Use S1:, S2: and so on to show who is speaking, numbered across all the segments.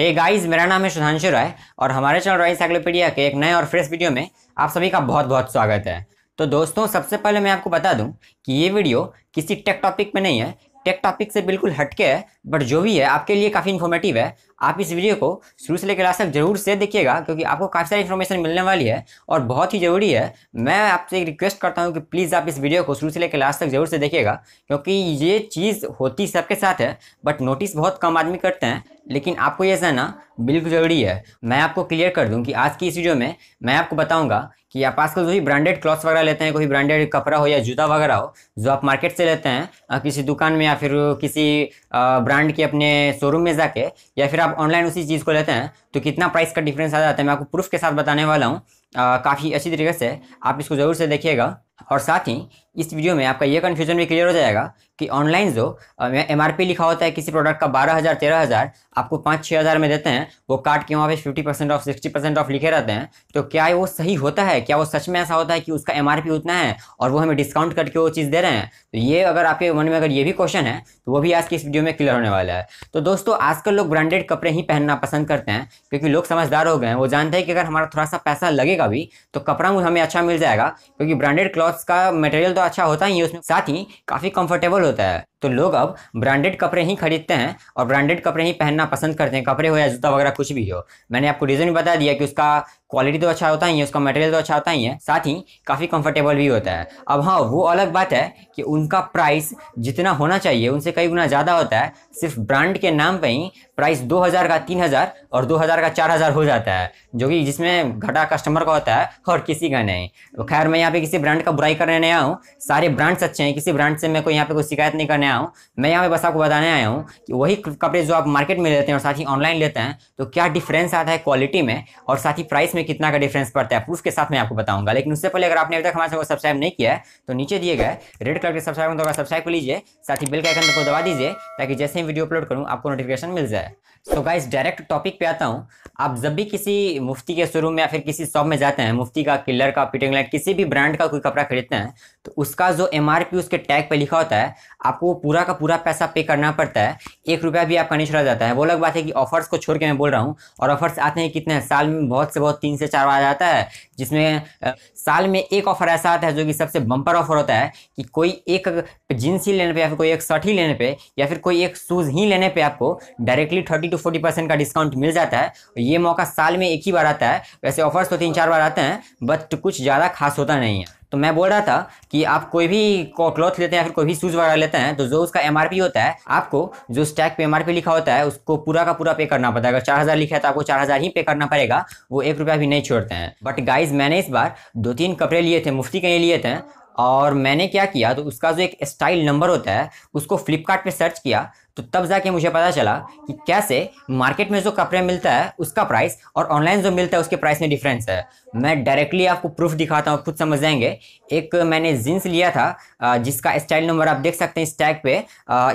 S1: Hey guys मेरा नाम है सुधांशु राय और हमारे चैनल रॉय साइक्लोपीडिया के एक नए और फ्रेश वीडियो में आप सभी का बहुत बहुत स्वागत है। तो दोस्तों, सबसे पहले मैं आपको बता दूँ कि ये वीडियो किसी टेक टॉपिक में नहीं है। टेक टॉपिक से बिल्कुल हटके है बट जो भी है, आपके लिए काफ़ी इन्फॉर्मेटिव है आप इस वीडियो को शुरू से लेकर लास्ट तक ज़रूर से देखिएगा, क्योंकि आपको काफ़ी सारी इन्फॉर्मेशन मिलने वाली है और बहुत ही ज़रूरी है। मैं आपसे एक रिक्वेस्ट करता हूँ कि प्लीज़ आप इस वीडियो को शुरू से लेकर लास्ट तक ज़रूर से देखिएगा, क्योंकि ये चीज़ होती सबके साथ है बट नोटिस बहुत कम आदमी करते हैं, लेकिन आपको ये जानना बिल्कुल ज़रूरी है। मैं आपको क्लियर कर दूँ कि आज की इस वीडियो में मैं आपको बताऊँगा कि आप आजकल जो भी ब्रांडेड क्लॉथ्स वगैरह लेते हैं, कोई ब्रांडेड कपड़ा हो या जूता वगैरह हो, जो आप मार्केट से लेते हैं किसी दुकान में या फिर किसी ब्रांड के अपने शोरूम में जाके, या फिर आप ऑनलाइन उसी चीज़ को लेते हैं तो कितना प्राइस का डिफरेंस आ जाता है, मैं आपको प्रूफ के साथ बताने वाला हूँ। काफ़ी अच्छी तरीके से आप इसको ज़रूर से देखिएगा। और साथ ही इस वीडियो में आपका ये कन्फ्यूज़न भी क्लियर हो जाएगा कि ऑनलाइन जो एम आर पी लिखा होता है किसी प्रोडक्ट का बारह हज़ार, तेरह हज़ार, आपको पाँच छः हज़ार में देते हैं, वो काट के वहाँ पे fifty percent off sixty percent off लिखे रहते हैं तो क्या वो सही होता है? क्या वो सच में ऐसा होता है कि उसका एम आर पी उतना है और वो हमें डिस्काउंट करके वो चीज़ दे रहे हैं? तो ये अगर आपके मन में अगर ये भी क्वेश्चन है तो वो भी आज की इस वीडियो में क्लियर होने वाला है। तो दोस्तों, आजकल लोग ब्रांडेड कपड़े ही पहनना पसंद करते हैं, क्योंकि लोग समझदार हो गए हैं। वो जानते हैं कि अगर हमारा थोड़ा सा पैसा लगेगा भी तो कपड़ा हमें अच्छा मिल जाएगा, क्योंकि ब्रांडेड क्लॉथ्स का मटेरियल तो अच्छा होता ही है, उसमें साथ ही काफ़ी कंफर्टेबल होता है। तो लोग अब ब्रांडेड कपड़े ही खरीदते हैं और ब्रांडेड कपड़े ही पहनना पसंद करते हैं, कपड़े हो या जूता वगैरह कुछ भी हो। मैंने आपको रीज़न भी बता दिया कि उसका क्वालिटी तो अच्छा होता ही है, उसका मटेरियल तो अच्छा होता ही है, साथ ही काफ़ी कंफर्टेबल भी होता है। अब हाँ वो अलग बात है कि उनका प्राइस जितना होना चाहिए, उनसे कई गुना ज़्यादा होता है, सिर्फ़ ब्रांड के नाम पर ही प्राइस 2000 का 3000 और 2000 का 4000 हो जाता है, जो कि जिसमें घटा कस्टमर का होता है और किसी का नहीं। तो खैर, मैं यहाँ पे किसी ब्रांड का बुराई करने नहीं हूँ, सारे ब्रांड्स अच्छे हैं, किसी ब्रांड से मैं कोई यहाँ पे कोई शिकायत नहीं करने आया हूँ, मैं यहाँ पे बस आपको बताने आया हूँ कि वही कपड़े जो आप मार्केट में लेते हैं और साथ ही ऑनलाइन लेते हैं तो क्या डिफरेंस आता है क्वालिटी में और साथ ही प्राइस में कितना का डिफरेंस पड़ता है? प्रूफ के साथ मैं आपको बताऊँगा। लेकिन उससे पहले अगर आपने अभी तक हमारे को सब्सक्राइब नहीं किया है तो नीचे दिए गए रेड कलर के सब्सक्राइब होगा सब्सक्राइब कर लीजिए, साथ ही बिल के आइकन को दबा दीजिए, ताकि जैसे ही वीडियो अपलोड करूँ, आपको नोटिफिकेशन मिल जाए। सो गाइस डायरेक्ट टॉपिक पे आता हूँ। आप जब भी किसी मुफ्ती के शोरूम या फिर किसी शॉप में जाते हैं, मुफ्ती का किलर का पीटिंग लाइट किसी भी ब्रांड का कोई कपड़ा खरीदते हैं तो उसका जो एम उसके टैग पे लिखा होता है आपको पूरा का पूरा पैसा पे करना पड़ता है। एक रुपया भी आपका नहीं छोड़ा जाता है। वो अलग बात है कि ऑफर्स को छोड़ के मैं बोल रहा हूँ, और ऑफर्स आते हैं कितने साल में बहुत से बहुत तीन से चार बार आता है, जिसमें साल में एक ऑफ़र ऐसा आता है जो कि सबसे बम्पर ऑफ़र होता है कि कोई एक जींस ही लेने पे या फिर कोई एक शर्ट ही लेने पे या फिर कोई एक शूज़ ही लेने पे आपको directly thirty two forty percent का डिस्काउंट मिल जाता है। ये मौका साल में एक ही बार आता है। वैसे ऑफर्स तो तीन चार बार आते हैं बट कुछ ज़्यादा खास होता नहीं है। तो मैं बोल रहा था कि आप कोई भी क्लॉथ लेते हैं या फिर कोई भी शूज़ वगैरह लेते हैं तो जो उसका एमआरपी होता है, आपको जो स्टैक पे एमआरपी लिखा होता है, उसको पूरा का पूरा पे करना पड़ता है। अगर चार हज़ार लिखा है तो आपको चार हज़ार ही पे करना पड़ेगा, वो एक रुपया भी नहीं छोड़ते हैं। बट गाइज़ मैंने इस बार दो तीन कपड़े लिए थे, मुफ्ती के लिए थे और मैंने क्या किया तो उसका जो एक स्टाइल नंबर होता है, उसको फ्लिपकार्ट पे सर्च किया तो तब जाके मुझे पता चला कि कैसे मार्केट में जो कपड़े मिलता है, उसका प्राइस और ऑनलाइन जो मिलता है, उसके प्राइस में डिफरेंस है। मैं डायरेक्टली आपको प्रूफ दिखाता हूँ, खुद समझ जाएँगे। एक मैंने जींस लिया था जिसका स्टाइल नंबर आप देख सकते हैं इस टैग पे।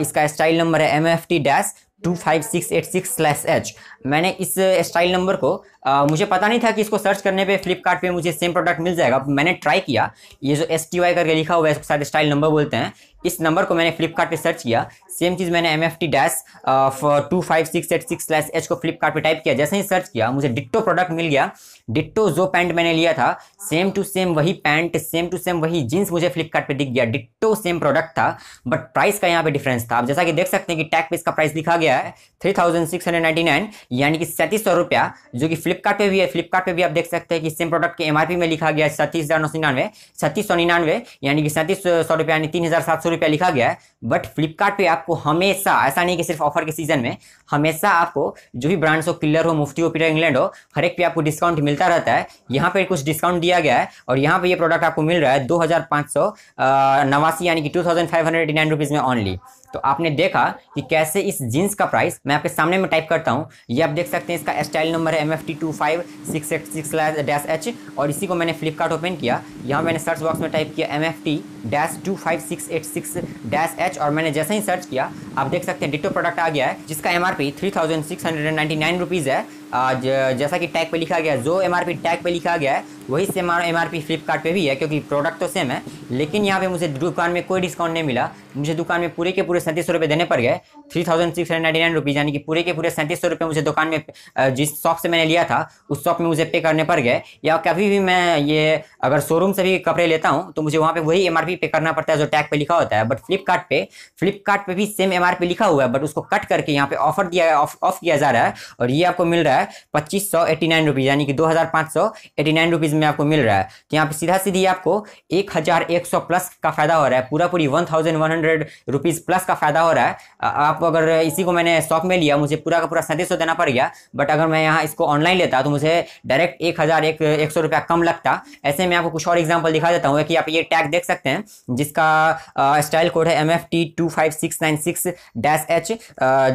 S1: इसका स्टाइल नंबर है M F T dash two five six eight six slash H मैंने इस स्टाइल नंबर को आ, मुझे पता नहीं था कि इसको सर्च करने पे फ्लिपकार्ट पे मुझे सेम प्रोडक्ट मिल जाएगा। मैंने ट्राई किया। ये जो एस टी वाई करके लिखा हुआ है शायद स्टाइल नंबर बोलते हैं। इस नंबर को मैंने फ्लिपकार्ट पे सर्च किया। सेम चीज़ मैंने M F T dash two five six eight six slash H को फ्लिपकार्ट पे टाइप किया। जैसे ही सर्च किया, मुझे डिट्टो प्रोडक्ट मिल गया। डिट्टो जो पैंट मैंने लिया था सेम टू सेम वही पैंट सेम टू सेम वही जीन्स मुझे फ्लिपकार्ट पे दिख गया। डिट्टो सेम प्रोडक्ट था बट प्राइस का यहाँ पे डिफरेंस था। आप जैसा कि देख सकते हैं कि टैग पे इसका प्राइस लिखा गया है three thousand six hundred nine यानी कि सैंतीस सौ रुपया, जो कि फ्लिपकार्ट भी है। फ्लिपकार्ट भी आप देख सकते हैं कि सेम प्रोडक्ट के एमआरपी में लिखा गया है सत्तीस हज़ार नौ सौ निन्यानवे छत्तीस सौ निन्यानवे, यानी कि सैंतीस सौ रुपया, यानी तीन हज़ार सात सौ रुपया लिखा गया है बट फ्लिपकार्ट आपको हमेशा, ऐसा नहीं कि सिर्फ़ ऑफ़र के सीज़न में, हमेशा आपको जो भी ब्रांड्स हो किलर हो मुफ्ती हो पीटर इंग्लैंड हो, हर एक पे आपको डिस्काउंट मिलता रहता है। यहाँ पे कुछ डिस्काउंट दिया गया है और यहाँ पे ये प्रोडक्ट आपको मिल रहा है दो हज़ार पाँच सौ नवासी, यानी कि two thousand five hundred nine rupees में ऑनली तो आपने देखा कि कैसे इस जींस का प्राइस मैं आपके सामने में टाइप करता हूँ। ये आप देख सकते हैं इसका स्टाइल नंबर है M F T two five six eight six dash H और इसी को मैंने फ्लिपकार्ट ओपन किया। यहाँ मैंने सर्च बॉक्स में टाइप किया M F T dash two five six eight six dash H और मैंने जैसे ही सर्च किया, आप देख सकते हैं डिटो प्रोडक्ट आ गया है, जिसका M R P three thousand six hundred and ninety nine rupees है। आज, जैसा कि टैग पे लिखा गया, जो एम टैग पे लिखा गया है वही same M R P Flipkart पर भी है, क्योंकि प्रोडक्ट तो सेम है, लेकिन यहाँ पे मुझे दुकान में कोई डिस्काउंट नहीं मिला। मुझे दुकान में पूरे के पूरे सैंतीस सौ रुपये देने पड़ गए। Three thousand six hundred nine rupees यानी कि पूरे के पूरे सैंतीस सौ रुपये मुझे दुकान में जिस शॉप से मैंने लिया था, उस शॉप में मुझे पे करने पड़ गए। या कभी भी मैं ये, अगर शोरूम से भी कपड़े लेता हूँ तो मुझे वहाँ पे वही एमआरपी पे करना पड़ता है, जो टैग पर लिखा होता है। बट फ्लिपकार्ट फ्लिपकार्ट भी सेम एमआरपी लिखा हुआ है बट उसको कट करके यहाँ पे ऑफ़र दिया ऑफ़ किया जा रहा है, और ये आपको मिल रहा है पच्चीस सौ एट्टी नाइन रुपीज़ यानी कि दो हज़ार पाँच सौ एटी नाइन रुपीज़ में आपको मिल रहा है। तो यहाँ पे सीधा सीधी आपको एक हज़ार एक सौ प्लस का फ़ायदा हो रहा है। पूरा पूरी one thousand one hundred rupees plus का फ़ायदा हो रहा है। आप अगर इसी को मैंने स्टॉक में लिया, मुझे पूरा का पूरा सैंतीस सौ देना पड़ गया, बट अगर मैं यहाँ इसको ऑनलाइन लेता तो मुझे डायरेक्ट एक हज़ार एक एक सौ रुपया कम लगता। ऐसे में आपको कुछ और एग्ज़ाम्पल दिखा देता हूँ। कि आप ये टैग देख सकते हैं, जिसका स्टाइल कोड है M F T two five six nine six dash H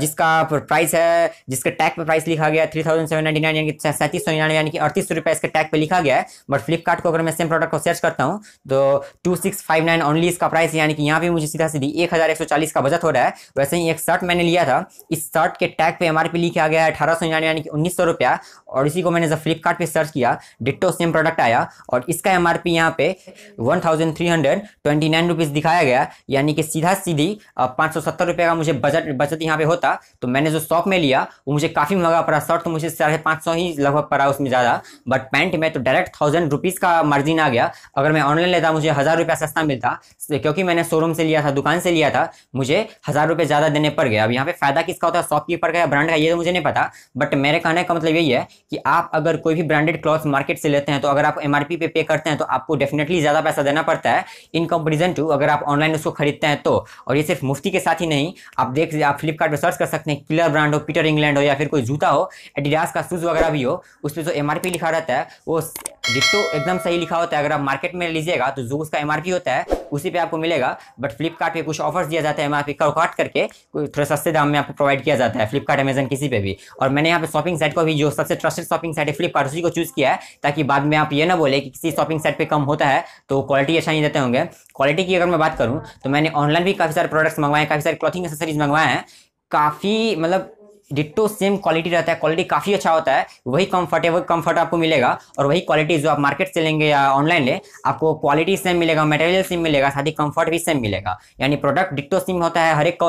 S1: जिसका प्राइस है, जिसके टैग पे प्राइस लिखा गया थ्री सैंतीस सौ निन्यानवे यानी कि अड़तीस सौ रुपये इसके टैग पे लिखा गया है। बट फ्लिपकार्ट को अगर मैं सेम प्रोडक्ट को सर्च करता हूँ तो two six five nine only इसका प्राइस यानी कि यहाँ पे मुझे सीधा सीधी एक हज़ार एक सौ चालीस का बजट हो रहा है। वैसे ही एक शर्ट मैंने लिया था, इस शर्ट के टैग पे एमआरपी लिखा गया है अठारह सौ निन्यानवे यानी कि उन्नीस सौ रुपया। और इसी को मैंने जब फ्लिपकार्ट पे सर्च किया डिट्टो सेम प्रोडक्ट आया। और इसका एम आर पी यहाँ पे one thousand three hundred twenty nine rupees दिखाया गया। यानी कि सीधा सीधी पाँच सौ सत्तर रुपये का मुझे बजट बचत यहाँ पे होता। तो मैंने जो शॉप में लिया, वो मुझे काफ़ी महँगा पड़ा। शर्ट तो साढ़े पाँच सौ ही लगभग पड़ा उसमें ज़्यादा बट पैंट में तो डायरेक्ट थाउज़ेंड रुपीज़ का मार्जिन आ गया। अगर मैं ऑनलाइन लेता, मुझे हज़ार रुपया सस्ता मिलता, क्योंकि मैंने शोरूम से लिया था, दुकान से लिया था, मुझे हज़ार रुपये ज़्यादा देने पड़ गया अब यहाँ पे फ़ायदा किसका होता है? शॉपकीपर का या ब्रांड का, ये तो मुझे नहीं पता बट मेरे कहने का मतलब यही है कि आप अगर कोई भी ब्रांडेड क्लॉथ मार्केट से लेते हैं तो अगर आप एम पे पे करते हैं तो आपको डेफिनेटली ज़्यादा पैसा देना पड़ता है। इन कंपेरिजन टू अगर आप ऑनलाइन उसको खरीदते हैं तो और ये सिर्फ़ मुफ्ती के साथ ही नहीं, आप देख, आप फ्लिपकार्ट सर्च कर सकते हैं किलर ब्रांड हो पीटर इंग्लैंड हो, या फिर कोई जूता हो एडिडास का शूज़ वगैरह भी हो उस पर जो एमआरपी लिखा रहता है, वो डिट्टो एकदम सही लिखा होता है, अगर आप मार्केट में लीजिएगा तो जो उसका एमआरपी होता है, उसी पे आपको मिलेगा। बट फ्लिपकार्ट पे कुछ ऑफर्स दिया जाता है एमआरपी काट करके थोड़ा सस्ते दाम में आपको प्रोवाइड किया जाता है फ्लिपकार्ट अमेजन किसी पे भी। और मैंने यहाँ पे शॉपिंग साइट को भी, जो सबसे ट्रस्टेड शॉपिंग साइट है फ्लिपकार्ट उसी को चूज़ किया है, ताकि बाद में आप ये ना बोले कि किसी शॉपिंग साइट पर कम होता है तो क्वालिटी अच्छा नहीं देते होंगे। क्वालिटी की अगर मैं बात करूँ तो मैंने ऑनलाइन भी काफ़ी सारे प्रोडक्ट्स मंगवाए काफ़ी सारे क्लॉथिंग एसेसरीज मंगवाए हैं। काफ़ी मतलब डिट्टो सेम क्वालिटी रहता है, क्वालिटी काफ़ी अच्छा होता है, वही कंफर्टेबल कंफर्ट आपको मिलेगा और वही क्वालिटी जो आप मार्केट से लेंगे या ऑनलाइन ले, आपको क्वालिटी सेम मिलेगा मटेरियल सेम मिलेगा, साथ ही कंफर्ट भी सेम मिलेगा। यानी प्रोडक्ट डिट्टो सेम होता है हर एक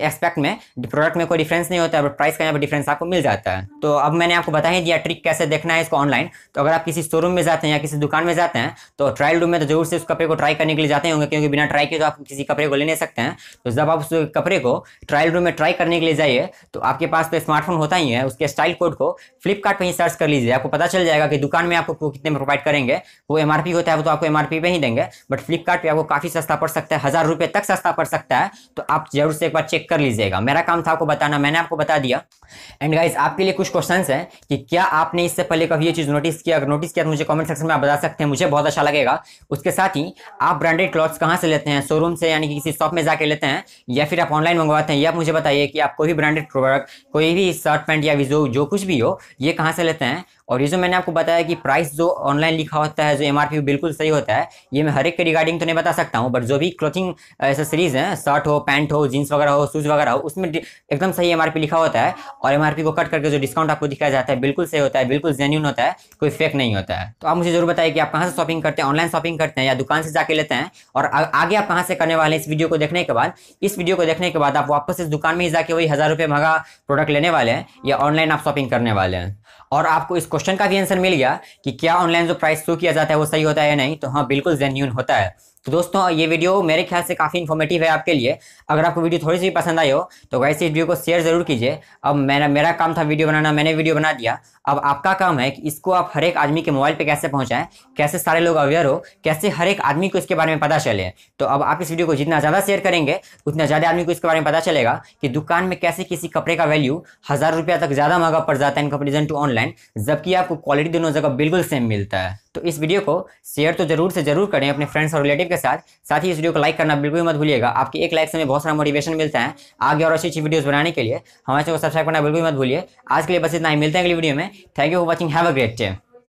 S1: एस्पेक्ट में प्रोडक्ट में कोई डिफरेंस नहीं होता है प्राइस का यहाँ पर डिफरेंस आपको मिल जाता है। तो अब मैंने आपको बता ही दिया ट्रिक कैसे देखना है इसको ऑनलाइन तो अगर आप किसी शोरूम में जाते हैं या किसी दुकान में जाते हैं तो ट्रायल रूम में तो ज़रूर से उस कपड़े को ट्राई करने के लिए जाते होंगे, क्योंकि बिना ट्राई के तो आप किसी कपड़े को ले नहीं सकते हैं। तो जब आप उस कपड़े को ट्रायल रूम में ट्राई करने के लिए जाइए तो आपके पास तो स्मार्टफ़ोन होता ही है, उसके स्टाइल कोड को फ्लिपकार्ट ही सर्च कर लीजिए। आपको पता चल जाएगा कि दुकान में आपको कितने में प्रोवाइड करेंगे। वो एमआरपी होता है, वो तो आपको एमआरपी पे ही देंगे बट फ्लिपकार्ट आपको काफ़ी सस्ता पड़ सकता है, हज़ार रुपए तक सस्ता पड़ सकता है तो आप ज़रूर से एक बार चेक कर लीजिएगा। मेरा काम था आपको बताना, मैंने आपको बता दिया। एंड गाइस आपके लिए कुछ क्वेश्चन है कि क्या आपने इससे पहले कभी ये चीज़ नोटिस किया? अगर नोटिस किया तो मुझे कमेंट सेक्शन में आप बता सकते हैं, मुझे बहुत अच्छा लगेगा। उसके साथ ही आप ब्रांडेड क्लॉथ्स कहाँ से लेते हैं? शोरूम से, यानी कि किसी शॉप में जाके लेते हैं, या फिर आप ऑनलाइन मंगवाते हैं, या मुझे बताइए कि आप कोई भी ब्रांडेड प्रोडक्ट कोई भी शर्ट पैंट या जो जो कुछ भी हो, ये कहाँ से लेते हैं? और ये जो मैंने आपको बताया कि प्राइस जो ऑनलाइन लिखा होता है, जो एमआरपी बिल्कुल सही होता है, ये मैं हर एक के रिगार्डिंग तो नहीं बता सकता हूँ बट जो भी क्लोथिंग एसेसरीज हैं शर्ट हो पैंट हो जीन्स वगैरह हो शूज़ वगैरह हो, उसमें एकदम सही एमआरपी लिखा होता है और एमआरपी को कट करके जो डिस्काउंट आपको दिखाया जाता है, बिल्कुल सही होता है, बिल्कुल जेन्यून होता है, कोई फेक नहीं होता है। तो आप मुझे ज़रूर बताइए कि आप कहाँ से शॉपिंग करते हैं ऑनलाइन शॉपिंग करते हैं या दुकान से जाके लेते हैं? और आगे आप कहाँ से करने वाले हैं इस वीडियो को देखने के बाद? इस वीडियो को देखने के बाद आप वापस इस दुकान में ही जाके वही हज़ार रुपये महँगा प्रोडक्ट लेने वाले हैं या ऑनलाइन आप शॉपिंग करने वाले हैं? और आपको इस क्वेश्चन का भी आंसर मिल गया कि क्या ऑनलाइन जो प्राइस शो किया जाता है वो सही होता है या नहीं? तो हाँ बिल्कुल जेन्यून होता है। तो दोस्तों, ये वीडियो मेरे ख्याल से काफ़ी इन्फॉर्मेटिव है आपके लिए। अगर आपको वीडियो थोड़ी सी पसंद आई हो तो वैसे इस वीडियो को शेयर ज़रूर कीजिए। अब मेरा मेरा काम था वीडियो बनाना, मैंने वीडियो बना दिया। अब आपका काम है कि इसको आप हर एक आदमी के मोबाइल पे कैसे पहुंचाएँ, कैसे सारे लोग अवेयर हो, कैसे हर एक आदमी को इसके बारे में पता चले। तो अब आप इस वीडियो को जितना ज़्यादा शेयर करेंगे, उतना ज़्यादा आदमी को इसके बारे में पता चलेगा कि दुकान में कैसे किसी कपड़े का वैल्यू हज़ार रुपया तक ज़्यादा महँगा पड़ जाता है इन कंपेरिजन टू ऑनलाइन जबकि आपको क्वालिटी दोनों जगह बिल्कुल सेम मिलता है। तो इस वीडियो को शेयर तो ज़रूर से ज़रूर करें अपने फ्रेंड्स और रिलेटिव के साथ। साथ ही इस वीडियो को लाइक करना बिल्कुल भी मत भूलिएगा। आपकी एक लाइक से हमें बहुत सारा मोटिवेशन मिलता है आगे और अच्छी अच्छी वीडियोज़ बनाने के लिए। हमारे चैनल को सब्सक्राइब करना बिल्कुल मत भूलिए। आज के लिए बस इतना ही। मिलते हैं अगली वीडियो में। Thank you for watching have a great day